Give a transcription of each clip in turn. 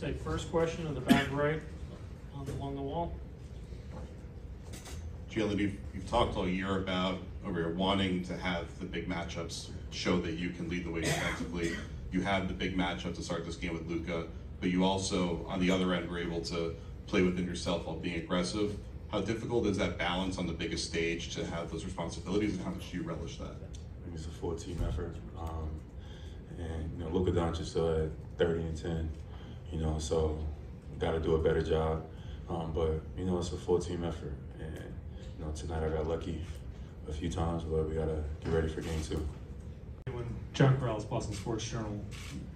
Take first question in the back right, on the- along the wall. Jaylen, you've, you've talked all year about, over here, wanting to have the big matchups show that you can lead the way defensively. You had the big matchup to start this game with Luka, but you also, on the other end, were able to play within yourself while being aggressive. How difficult is that balance on the biggest stage to have those responsibilities, and how much do you relish that? I think it's a full team effort. Um, and you know, Luka Doncic still at 30 and 10. You know, so got to do a better job. Um, but you know, it's a full team effort. And you know, tonight I got lucky a few times, but we got to get ready for game two. When John Karalis, Boston Sports Journal,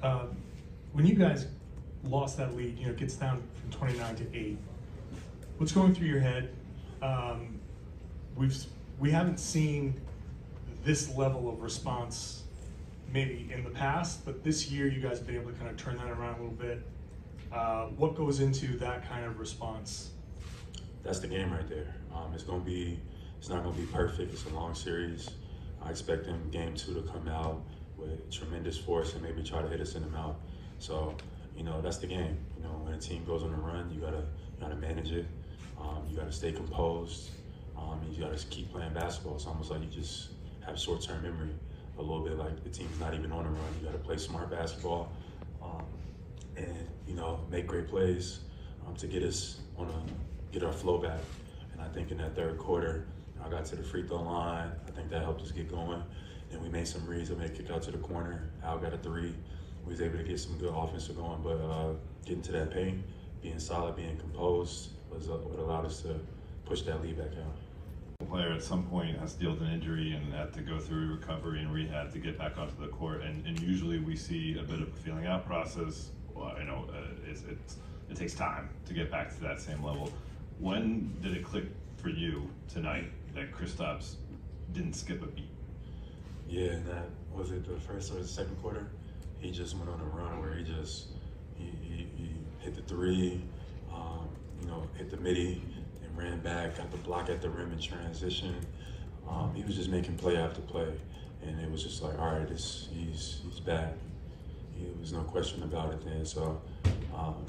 uh, when you guys lost that lead, you know, it gets down from 29 to 8. What's going through your head? Um, we've we haven't seen this level of response maybe in the past, but this year you guys have been able to kind of turn that around a little bit. Uh, what goes into that kind of response? That's the game right there. Um, it's gonna be, it's not gonna be perfect. It's a long series. I expect them game two to come out with tremendous force and maybe try to hit us in the mouth. So, you know, that's the game. You know, when a team goes on a run, you gotta, you gotta manage it. Um, you gotta stay composed. Um, you gotta keep playing basketball. It's almost like you just have short-term memory. A little bit like the team's not even on a run. You gotta play smart basketball. Um, and you know make great plays um, to get us on a get our flow back. And I think in that third quarter, I got to the free throw line. I think that helped us get going. And we made some reads. I made a kick out to the corner. Al got a three. We was able to get some good offensive going, but uh, getting to that paint, being solid, being composed was uh, what allowed us to push that lead back out player at some point has to deal with an injury and had to go through recovery and rehab to get back onto the court. And, and usually we see a bit of a feeling out process. Well, you know, uh, it's, it's, it takes time to get back to that same level. When did it click for you tonight that Kristaps didn't skip a beat? Yeah, that was it the first or the second quarter. He just went on a run where he just he, he, he hit the three, um, you know, hit the midi, and ran back, got the block at the rim in transition. Um, he was just making play after play, and it was just like, all right, this he's he's bad. There was no question about it then. So um,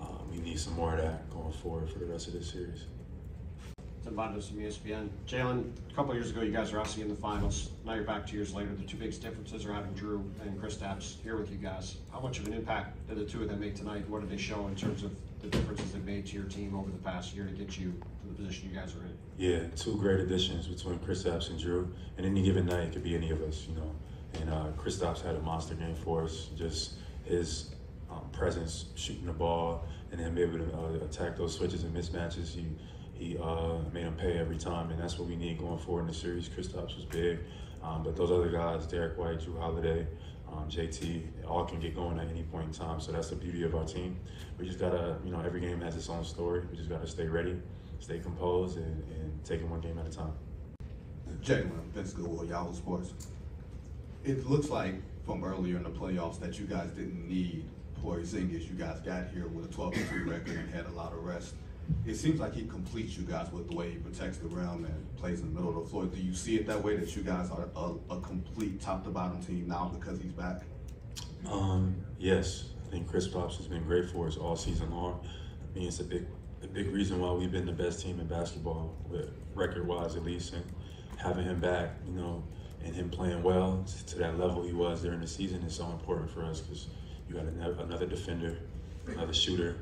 um, we need some more of that going forward for the rest of this series. Tim Bontemps from ESPN. Jaylen, a couple years ago, you guys were obviously in the finals. Now you're back two years later. The two biggest differences are having Jrue and Kristaps here with you guys. How much of an impact did the two of them make tonight? What did they show in terms of the differences they made to your team over the past year to get you to the position you guys are in? Yeah, two great additions between Kristaps and Jrue. And any given night, it could be any of us, you know. And uh, Kristaps had a monster game for us. Just his um, presence, shooting the ball, and be able to uh, attack those switches and mismatches. He he uh, made him pay every time, and that's what we need going forward in the series. Kristaps was big, um, but those other guys, Derrick White, Jrue Holiday, um, JT, all can get going at any point in time. So that's the beauty of our team. We just gotta, you know, every game has its own story. We just gotta stay ready, stay composed, and, and take it one game at a time. Jaylen, Vince Goodwill, Yahoo Sports. It looks like from earlier in the playoffs that you guys didn't need Porzingis. You guys got here with a 12-3 record and had a lot of rest it seems like he completes you guys with the way he protects the rim and plays in the middle of the floor. Do you see it that way that you guys are a, a complete top to bottom team now because he's back? Um, yes, I think Kristaps has been great for us all season long. I mean, it's a big, a big reason why we've been the best team in basketball, record-wise at least, and having him back, you know, and him playing well to that level he was during the season is so important for us because you got another defender, another shooter,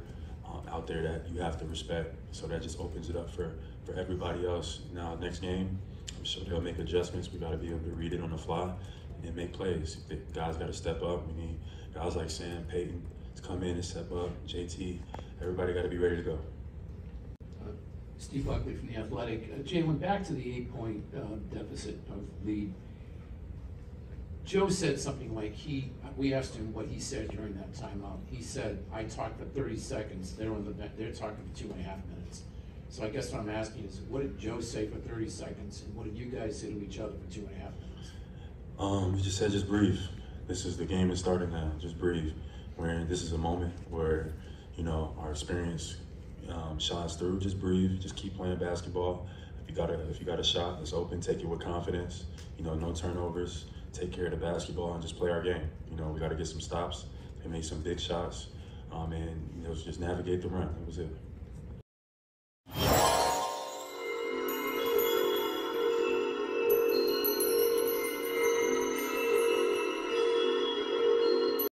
um, out there that you have to respect. So that just opens it up for, for everybody else. Now, next game, I'm sure they'll make adjustments. We got to be able to read it on the fly and make plays. The guys got to step up. We need guys like Sam Payton to come in and step up. JT, everybody got to be ready to go. Steve Buckley from The Athletic. Uh, Jaylen, back to the eight-point uh, deficit of lead. Joe said something like he, we asked him what he said during that timeout. He said, I talked for 30 seconds, they're on the, they're talking for two and a half minutes. So I guess what I'm asking is, what did Joe say for 30 seconds, and what did you guys say to each other for two and a half minutes? Um, we just said, just breathe. This is the game is starting now. Just breathe. Where this is a moment where, you know, our experience um, shines through. Just breathe. Just keep playing basketball. If you got a if you got a shot, it's open. Take it with confidence. You know, no turnovers take care of the basketball and just play our game. You know, we got to get some stops and make some big shots. um, and it was just navigate the run. That was it.